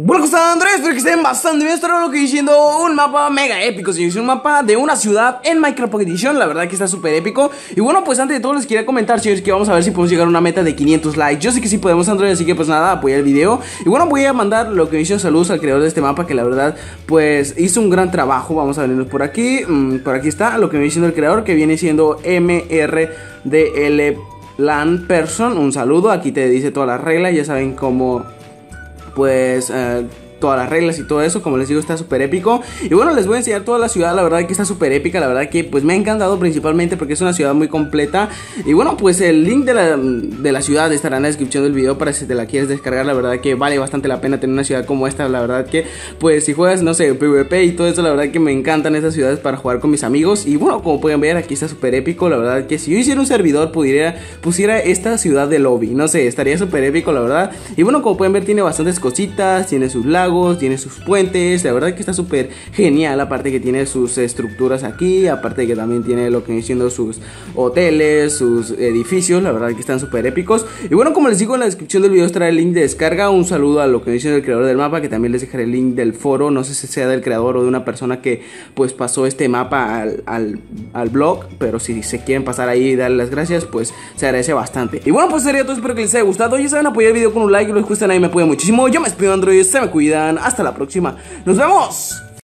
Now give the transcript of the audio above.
Bueno, ¿cómo están Andrés? Espero que estén bastante bien. Esto lo que diciendo un mapa mega épico. Si es un mapa de una ciudad en Minecraft Edition. La verdad que está súper épico. Y bueno, pues antes de todo les quería comentar, señores, que vamos a ver si podemos llegar a una meta de 500 likes. Yo sé que sí podemos, Android, así que pues nada, apoya el video. Y bueno, voy a mandar lo que hizo saludos al creador de este mapa, que la verdad, pues hizo un gran trabajo. Vamos a vernos por aquí. Mm, por aquí está lo que me diciendo el creador, que viene siendo MRDL Land Person. Un saludo. Aquí te dice todas las reglas. Ya saben cómo pues eh, todas las reglas y todo eso, como les digo, está súper épico. Y bueno, les voy a enseñar toda la ciudad, la verdad que está súper épica, la verdad que pues me ha encantado principalmente porque es una ciudad muy completa. Y bueno, pues el link de la, de la ciudad estará en la descripción del video para si te la quieres descargar, la verdad que vale bastante la pena tener una ciudad como esta, la verdad que pues si juegas, no sé, PvP y todo eso, la verdad que me encantan estas ciudades para jugar con mis amigos. Y bueno, como pueden ver, aquí está súper épico, la verdad que si yo hiciera un servidor pudiera, pusiera esta ciudad de lobby, no sé, estaría súper épico, la verdad. Y bueno, como pueden ver, tiene bastantes cositas, tiene sus lagos tiene sus puentes, la verdad que está súper genial, aparte que tiene sus estructuras aquí, aparte que también tiene lo que viene siendo sus hoteles, sus edificios, la verdad que están súper épicos. Y bueno, como les digo en la descripción del video estará el link de descarga, un saludo a lo que viene el creador del mapa, que también les dejaré el link del foro, no sé si sea del creador o de una persona que pues pasó este mapa al, al, blog, pero si se quieren pasar ahí y darle las gracias, pues se agradece bastante. Y bueno, pues sería todo, espero que les haya gustado, ya saben apoyar el video con un like, lo que gustan ahí me apoya muchísimo, yo me despido Android, se me cuida hasta la próxima. ¡Nos vemos!